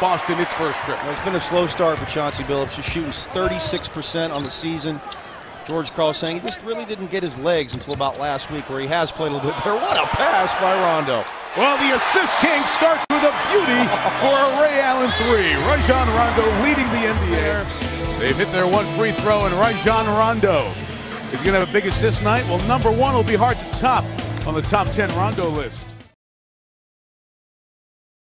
Boston its first trip. Well, it's been a slow start for Chauncey Billups. He's shooting 36% on the season. George Karl saying he just really didn't get his legs until about last week, where he has played a little bit better. What a pass by Rondo. Well, the assist king starts with a beauty for a Ray Allen three. Rajon Rondo leading the NBA. They've hit their one free throw, and Rajon Rondo is going to have a big assist night. Well, number one will be hard to top on the top 10 Rondo list.